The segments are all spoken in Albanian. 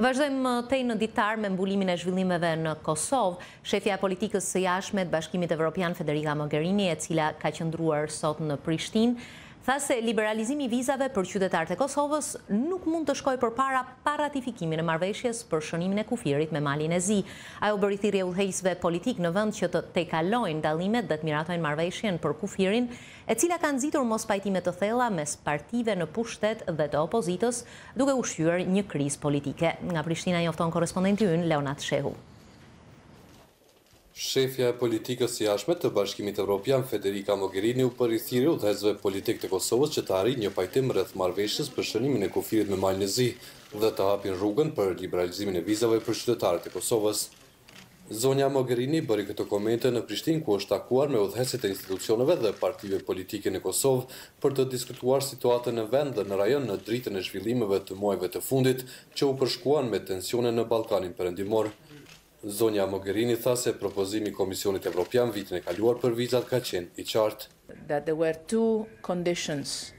Vazhdojmë më tej në ditar me mbulimin e zhvillimeve në Kosovë. Shefja e politikës së jashtme të Bashkimit Evropian Federica Mogherini, e cila ka qëndruar sot në Prishtinë, tha se liberalizimi i vizave për qytetarët e Kosovës nuk mund të shkojë përpara pa ratifikimin e marrëveshjes për shënimin e kufirit me Malin e Zi. Ajo u bëri thirrje udhëheqësve politikë në vend që të tejkalojnë dallimet dhe të miratojnë marrëveshjen për kufirin, e cila ka nxitur mospajtime të thella mes partive në pushtet dhe të opozitës, duke ushqyer një krizë politike. Nga Prishtina njofton korrespondenti ynë Leonat Shehu. Shefja e politikës së jashtme të Bashkimit Evropian, Federica Mogherini u bëri thirrje udhëheqësve politikë të Kosovës që të arrijnë një pajtim rreth marrëveshjes për shënimin e kufirit me Malin e Zi dhe të hapin rrugën për liberalizimin e vizave për qytetarët e Kosovës. Zonja Mogherini i bëri këto komente në Prishtinë ku është takuar me udhëheqësit e institucioneve dhe partive politike në Kosovë për të diskutuar situatën në vend dhe në rajon në dritën e zhvillimeve të muajve të fundit që u përshkuan me tensione në Ballkanin Perëndimor. Zonja Mogherini tha se propozimi i Komisionit Evropian vitin e kaluar për vizat ka qenë i qartë. that there were two conditions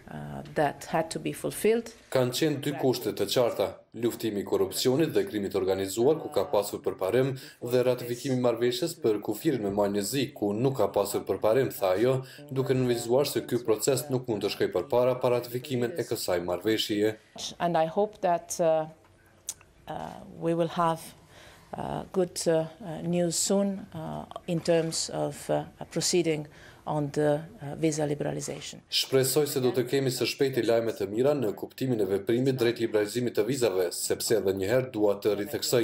that had to be fulfilled. Kanë qenë dy kushte të qarta, luftimi i korrupsionit dhe krimit të organizuar ku ka pasur përparim dhe ratifikimi i marrëveshjes për kufirin me Malin e Zi ku nuk ka pasur përparim, tha ajo, duke nënvizuar se ky proces nuk mund të shkojë përpara pa ratifikimin e kësaj marrëveshjeje. And I hope that We will have good news soon in terms of proceeding on the visa liberalization. Shpresoj se do të kemi së shpejti lajme të mira në kuptimin e veprimit drejt liberalizimit të vizave, sepse edhe një herë dua të ritheksoj,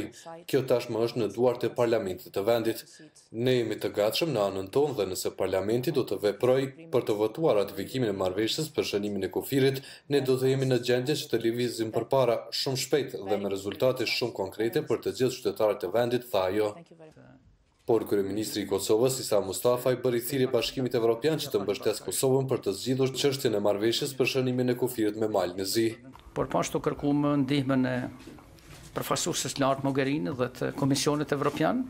kjo tashmë është në duart e parlamentit të vendit. Ne jemi të gatshëm në anën tonë dhe nëse Parlamenti do të veprojë për të votuar ratifikimin e marrëveshjes për shënimin e kufirit, ne do të jemi në gjendje që të lëvizim përpara shumë shpejt dhe me rezultate shumë konkrete për të gjithë qytetarët e vendit, tha ajo. Por kryeministri i Kosovës, Isa Mustafa i bëri thirrje Bashkimit Evropian që të mbështesë Kosovën për të zgjidhur çështjen e marrëveshjes për shënimin e kufirit me Malin e Zi. Por po ashtu kërkuam ndihmën e përfaqësueses së lartë Mogherini dhe të Komisionit Evropian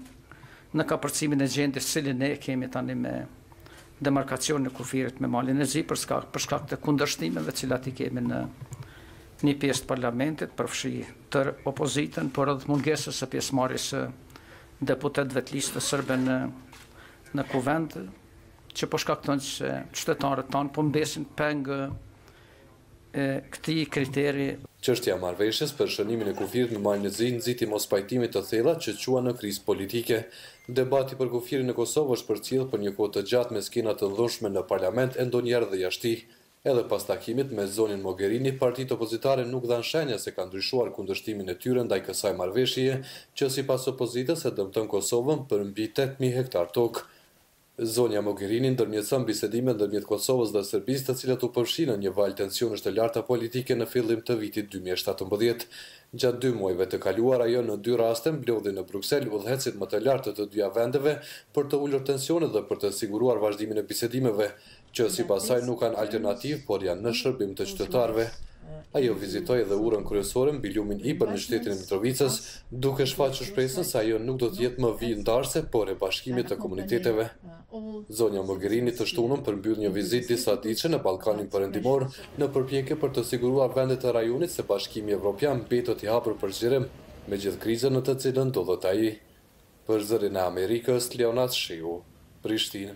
në kapërcimin e gjendjes të cilën ne kemi tani me demarkacionin e kufirit me Malin e Zi për shkak për shkak të kundërshtimeve të cilat i kemi në një pjesë të parlamentit, përfshi tërë opozitën, por edhe mungesës së pjesëmarrjes së deputetëve të Listës Serbe në në kuvend që po shkakton se qytetarët tanë po mbesin peng e këtij kriteri. Çështja e marrëveshjes për shënimin e kufirit me Malin e Zi nxiti mospajtime të thella që çuan në krizë politike. Debati për kufirin në Kosovë është përcjellë për një kohë të gjatë me skena të dhunshme në parlament e ndonjëherë dhe jashtë tij. Edhe pas takimit me zonjën Mogherini, partitë opozitare nuk dhanë shenja se kanë ndryshuar kundërshtimin e tyre ndaj kësaj marrëveshjeje që sipas opozitës e dëmton Kosovën për mbi tetë mijë hektarë tokë. Zonja Mogherini ndërmjetëson bisedimet ndërmjet Kosovës dhe Serbisë të cilat u përfshinë në një valë tensionesh të larta politike në fillim të vitit dy mijë e shtatëmbëdhjetë. Gjatë dy muajve të kaluar ajo në dy raste mblodhi në Bruksel udhëheqësit më të lartë të të dyja vendeve për të ulur tensionet dhe për të siguruar vazhdimin e bisedimeve që sipas saj nuk kanë alternativë, por janë në shërbim të qytetarëve. Ajo vizitoi edhe urën kryesore mbi lumin Ibër në qytetin e Mitrovicës, duke shfaqur shpresën se ajo nuk do të jetë më vijë ndarëse, por e bashkimit të komuniteteve. Zonja Mogherini të shtunën përmbyll një vizitë disaditëshe në Ballkanin Perëndimor, në përpjekje për të siguruar vendet e rajonit se Bashkimi Evropian mbetet i hapur për zgjerim, megjithë krizën në të cilën ndodhet ai. Për Zërin e Amerikës, Leonat Shehu, Prishtinë.